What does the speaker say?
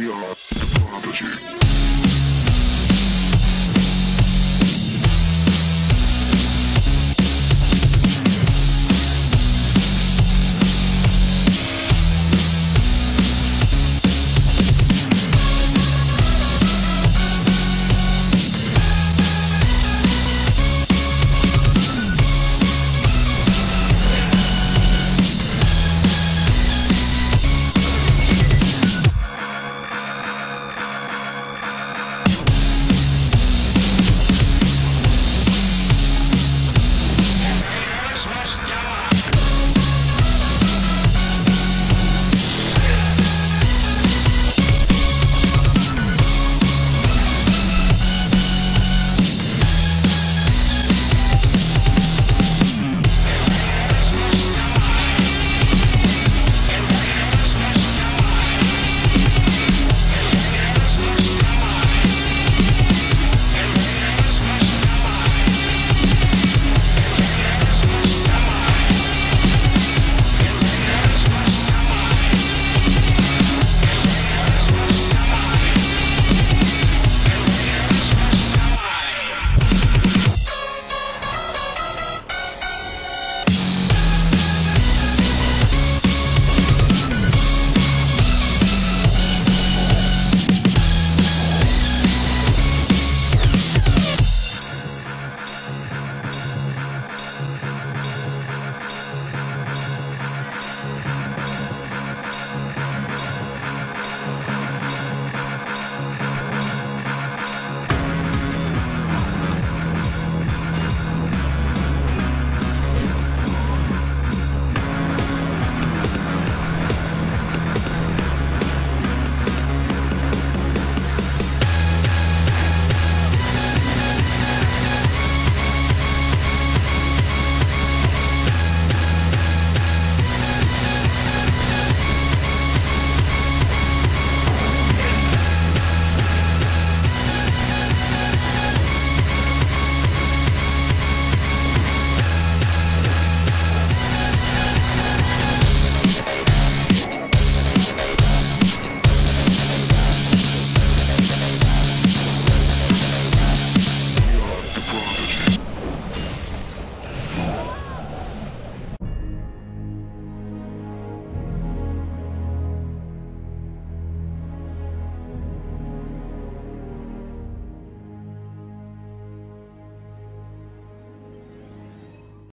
We are the prodigy.